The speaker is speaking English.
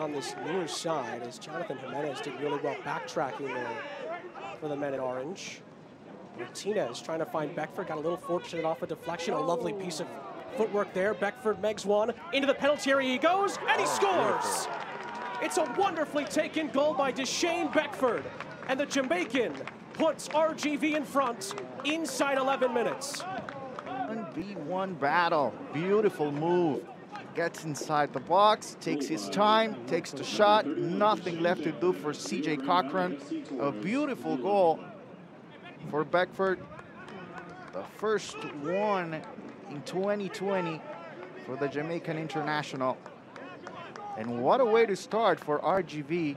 on this near side as Jonathan Jimenez did really well backtracking there for the men in orange. Martinez trying to find Beckford, got a little fortunate off a deflection, a lovely piece of footwork there. Beckford megs one, into the penalty area he goes, and he oh, scores! It's a wonderfully taken goal by Deshane Beckford, and the Jamaican puts RGV in front inside 11 minutes. 1v1 battle, beautiful move. Gets inside the box, takes his time, takes the shot, nothing left to do for CJ Cochran. A beautiful goal for Beckford. The first one in 2020 for the Jamaican International. And what a way to start for RGV